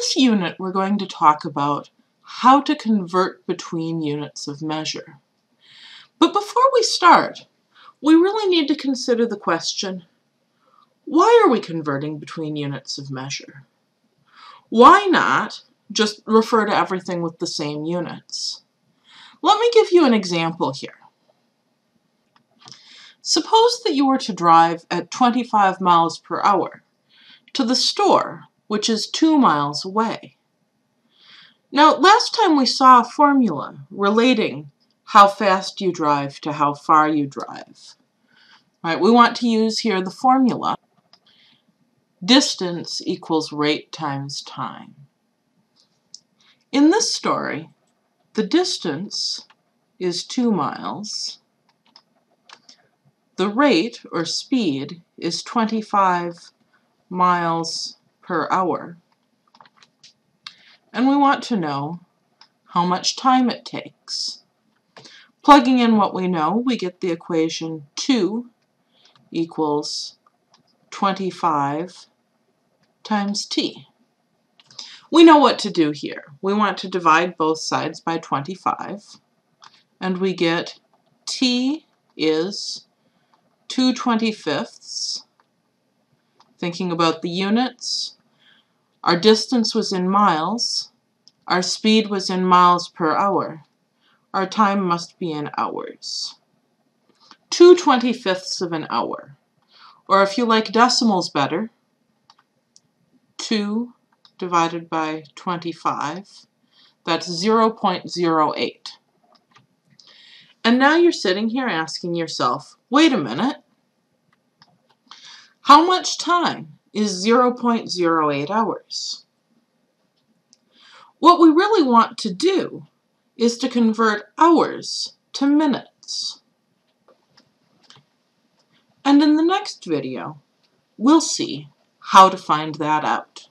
this unit, we're going to talk about how to convert between units of measure. But before we start, we really need to consider the question, why are we converting between units of measure? Why not just refer to everything with the same units? Let me give you an example here. Suppose that you were to drive at 25 miles per hour to the store, which is two miles away. Now, last time we saw a formula relating how fast you drive to how far you drive. Right, we want to use here the formula distance equals rate times time. In this story, the distance is two miles. The rate, or speed, is 25 miles per hour. And we want to know how much time it takes. Plugging in what we know, we get the equation 2 equals 25 times t. We know what to do here. We want to divide both sides by 25, and we get t is 2 25ths. Thinking about the units, our distance was in miles, our speed was in miles per hour, our time must be in hours. 2 25ths of an hour, or if you like decimals better, 2 divided by 25, that's 0.08. And now you're sitting here asking yourself, wait a minute, how much time is 0.08 hours? What we really want to do is to convert hours to minutes. And in the next video, we'll see how to find that out.